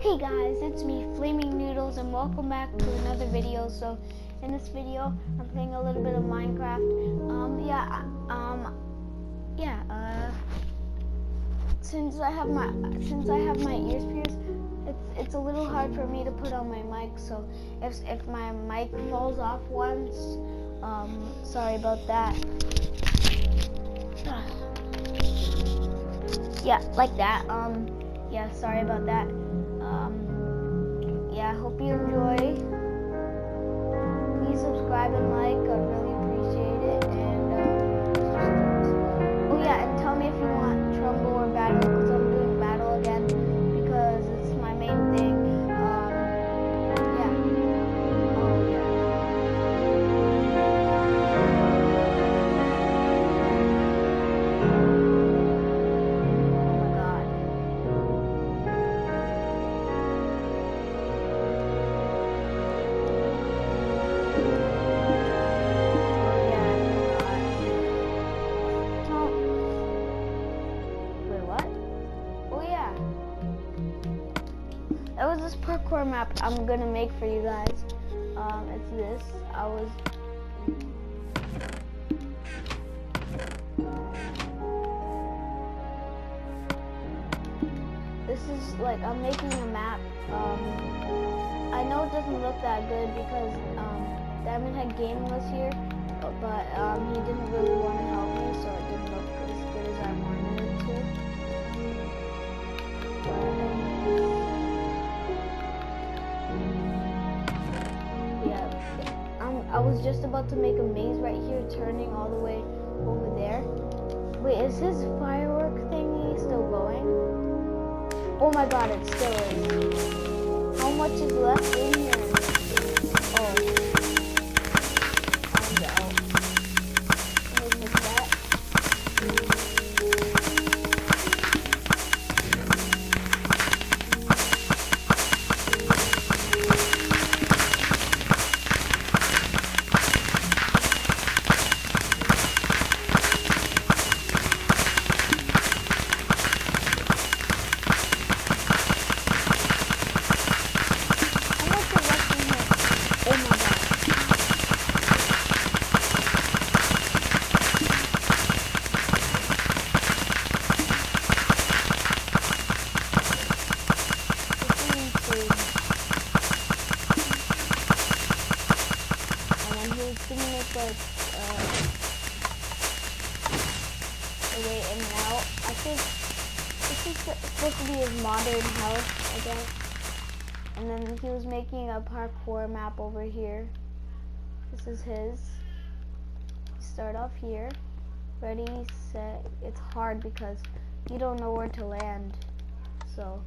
Hey guys, it's me, Flaming Noodles, and welcome back to another video. So, in this video, I'm playing a little bit of Minecraft. Um, yeah, um, yeah. Uh, since I have my since I have my ears pierced, it's it's a little hard for me to put on my mic. So, if if my mic falls off once, um, sorry about that. yeah, like that. Um, yeah, sorry about that. Um, yeah, hope you enjoy. Please subscribe and like. I'd really appreciate it. And uh, oh yeah, and tell me if you want Tumble or Battle parkour map I'm gonna make for you guys. Um, it's this. I was. This is like I'm making a map. Um, I know it doesn't look that good because um, Diamond Head Game was here, but, but um, he didn't really want to help me, so it didn't look as good as I wanted it to. But, I was just about to make a maze right here, turning all the way over there. Wait, is his firework thingy still going? Oh my god, it still is. How much is left in here? Oh. Supposed to be his modern house, I guess. And then he was making a parkour map over here. This is his. Start off here. Ready, set. It's hard because you don't know where to land. So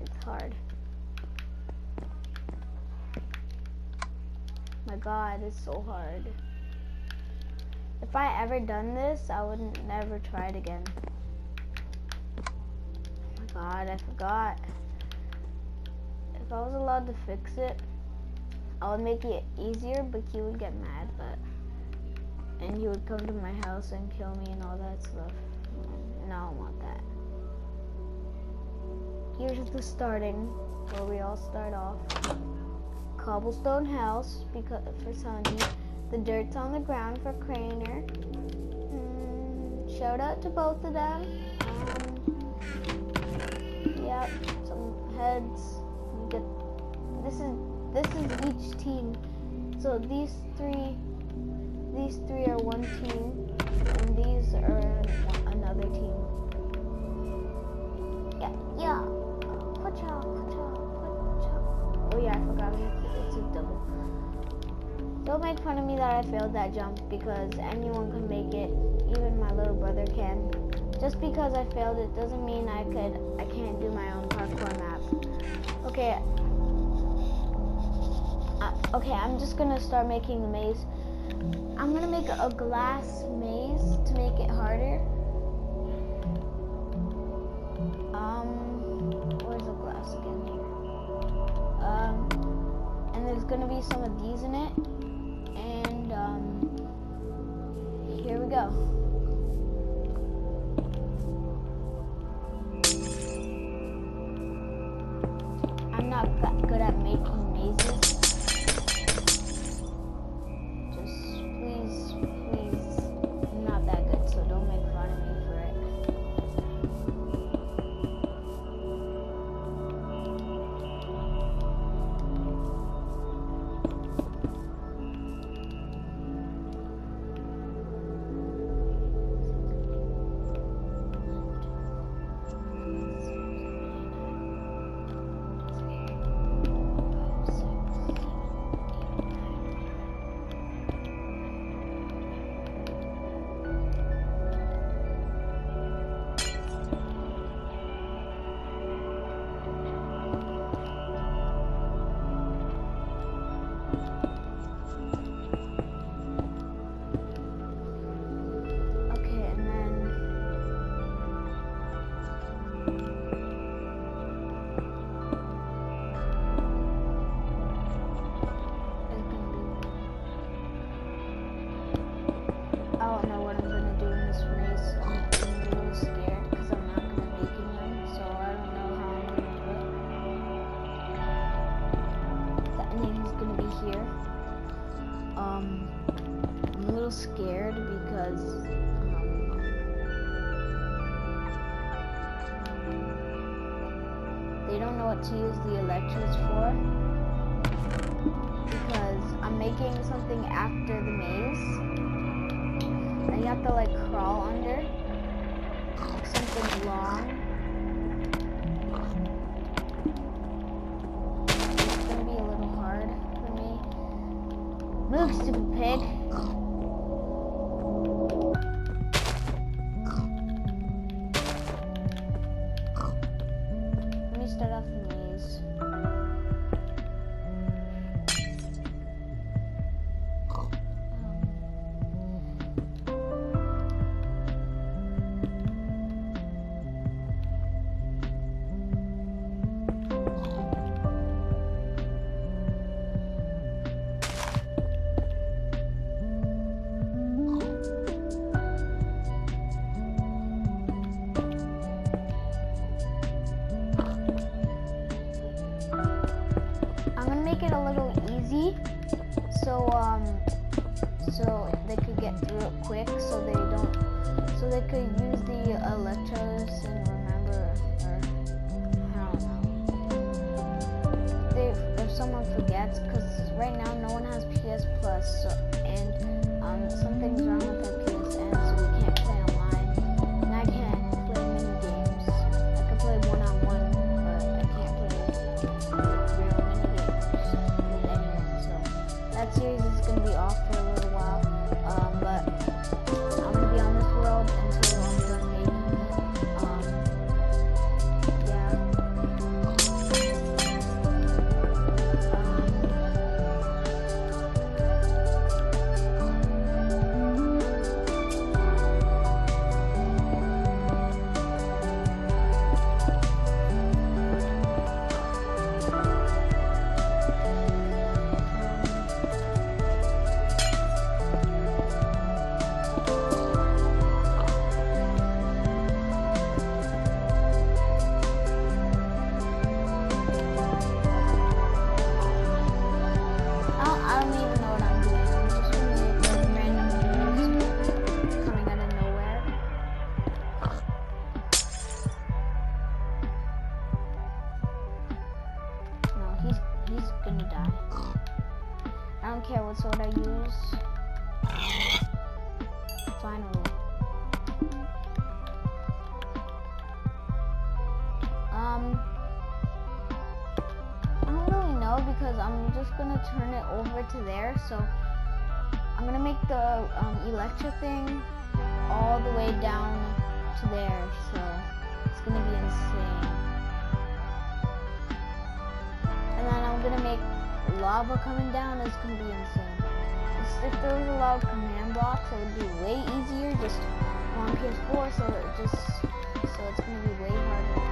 it's hard. My god, it's so hard. If I ever done this, I would never try it again. God, I forgot. If I was allowed to fix it, I would make it easier, but he would get mad, but and he would come to my house and kill me and all that stuff. And I don't want that. Here's the starting, where we all start off. Cobblestone house because for Sandy. The dirt's on the ground for Craner. Mm, shout out to both of them. Um, yep, some heads. Get this is this is each team. So these three these three are one team and these are another team. Yeah, yeah. Pacha, pacha, pacha. Oh yeah, I forgot it- it's a double. Don't make fun of me that I failed that jump because anyone can make it, even my little brother can. Just because I failed it doesn't mean I could I can't do my own parkour map. Okay. Uh, okay, I'm just gonna start making the maze. I'm gonna make a glass maze to make it harder. Um, where's the glass again here? Um, and there's gonna be some of these in it. And um, here we go. Not good at making after the maze. And you have to like crawl under something long. It's gonna be a little hard for me. Move stupid pig. Let me start off so um, so they could get through it quick, so they don't, so they could use series is gonna because I'm just gonna turn it over to there. So I'm gonna make the um, Electra thing all the way down to there. So it's gonna be insane. And then I'm gonna make lava coming down. It's gonna be insane. Just if there was a lot of command blocks, it would be way easier. Just on PS4, so it just so it's gonna be way harder.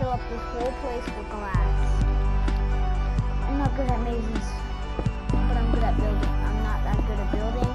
Fill up this whole place with glass. I'm not good at mazes, but I'm good at building. I'm not that good at building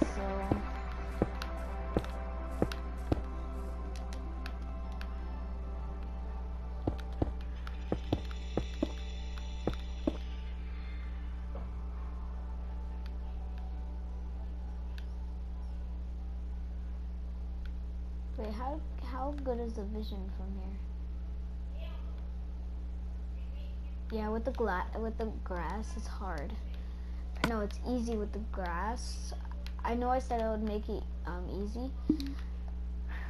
so... Wait, how, how good is the vision from here? Yeah, with the gla with the grass, it's hard. No, it's easy with the grass. I know I said I would make it um, easy,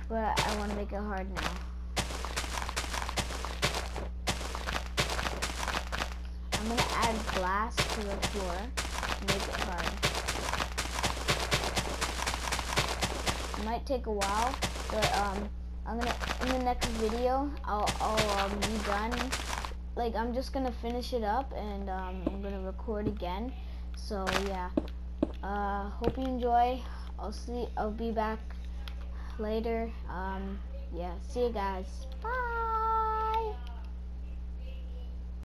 but I want to make it hard now. I'm gonna add glass to the floor to make it hard. It might take a while, but um, I'm gonna in the next video I'll I'll um, be done. Like I'm just gonna finish it up and um, I'm gonna record again. So yeah, uh, hope you enjoy. I'll see. I'll be back later. Um, yeah, see you guys. Bye.